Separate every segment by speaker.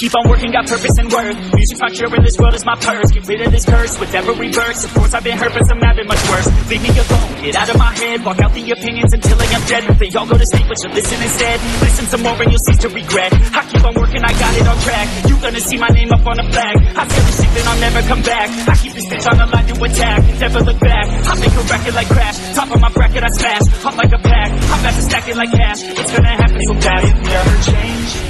Speaker 1: keep on working, got purpose and worth. Music's my cure and this world is my purse. Get rid of this curse with every verse. Of course, I've been hurt, but some have been much worse. Leave me alone, get out of my head. Walk out the opinions until I am dead. They all go to sleep, but you listen instead. Listen some more and you'll cease to regret. I keep on working, I got it on track. You gonna see my name up on a flag. I feel the shit, then I'll never come back. I keep this bitch on the line to attack. Never look back. I make a record like crash. Top of my bracket, I smash. Hot like a pack. I'm about to stack it like cash. It's gonna happen so fast. Never change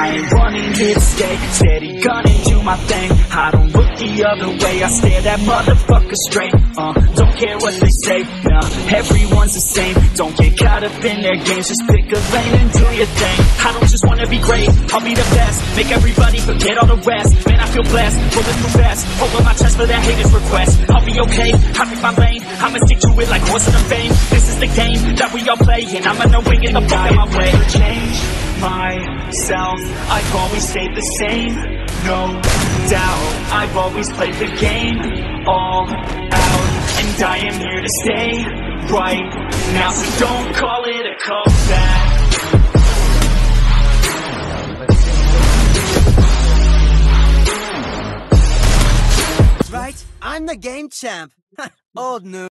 Speaker 1: I ain't running to stay Steady gunning, do my thing. I don't look the other way I stare that motherfucker straight. Uh, Don't care what they say Nah, everyone's the same. Don't get caught up in their games Just pick a lane and do your thing. I don't just wanna be great I'll be the best. Make everybody forget all the rest. Man, I feel blessed Pulling through fast. Over my chest for that haters request. I'll be okay I'll pick my lane. I'ma stick to it like horse in the fame. This is the game that we all play And I'ma know the out my way. Change myself I've always stayed the same No doubt I've always played the game All out And I am here to stay Right now So don't call it a comeback
Speaker 2: Right? I'm the game champ. Old news.